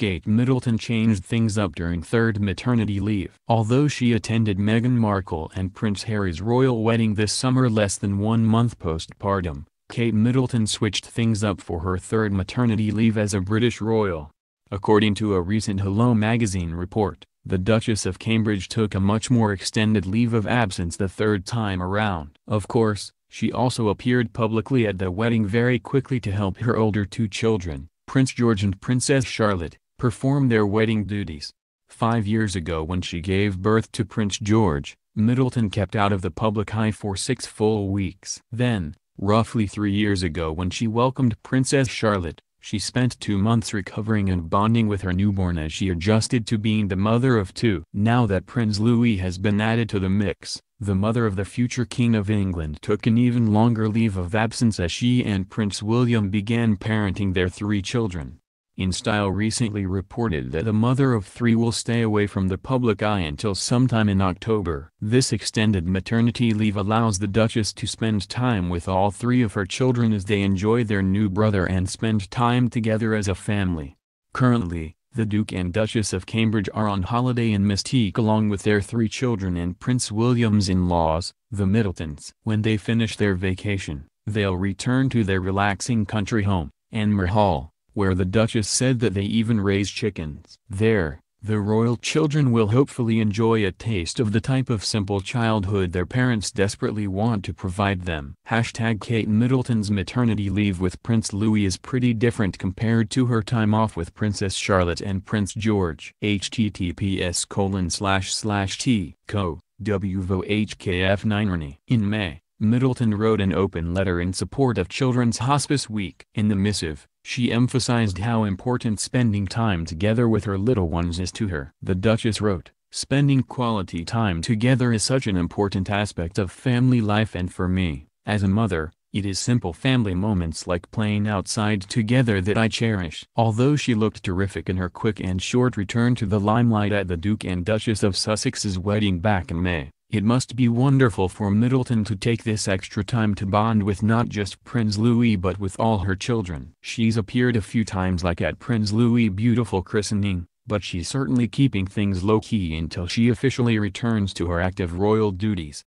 Kate Middleton changed things up during third maternity leave. Although she attended Meghan Markle and Prince Harry's royal wedding this summer less than one month postpartum, Kate Middleton switched things up for her third maternity leave as a British royal. According to a recent Hello magazine report, the Duchess of Cambridge took a much more extended leave of absence the third time around. Of course, she also appeared publicly at the wedding very quickly to help her older two children, Prince George and Princess Charlotte, perform their wedding duties. Five years ago when she gave birth to Prince George, Middleton kept out of the public eye for six full weeks. Then, roughly three years ago when she welcomed Princess Charlotte, she spent two months recovering and bonding with her newborn as she adjusted to being the mother of two. Now that Prince Louis has been added to the mix, the mother of the future King of England took an even longer leave of absence as she and Prince William began parenting their three children. InStyle recently reported that the mother of three will stay away from the public eye until sometime in October. This extended maternity leave allows the Duchess to spend time with all three of her children as they enjoy their new brother and spend time together as a family. Currently, the Duke and Duchess of Cambridge are on holiday in Mustique along with their three children and Prince William's in-laws, the Middletons. When they finish their vacation, they'll return to their relaxing country home, Anmer Hall where the Duchess said that they even raise chickens. There, the royal children will hopefully enjoy a taste of the type of simple childhood their parents desperately want to provide them. Hashtag Kate Middleton's maternity leave with Prince Louis is pretty different compared to her time off with Princess Charlotte and Prince George. https colon slash slash t co WVOHKF 9 In May, Middleton wrote an open letter in support of Children's Hospice Week. In the missive, she emphasized how important spending time together with her little ones is to her. The Duchess wrote, Spending quality time together is such an important aspect of family life and for me, as a mother, it is simple family moments like playing outside together that I cherish. Although she looked terrific in her quick and short return to the limelight at the Duke and Duchess of Sussex's wedding back in May, it must be wonderful for Middleton to take this extra time to bond with not just Prince Louis but with all her children. She's appeared a few times like at Prince Louis' beautiful christening, but she's certainly keeping things low-key until she officially returns to her active royal duties.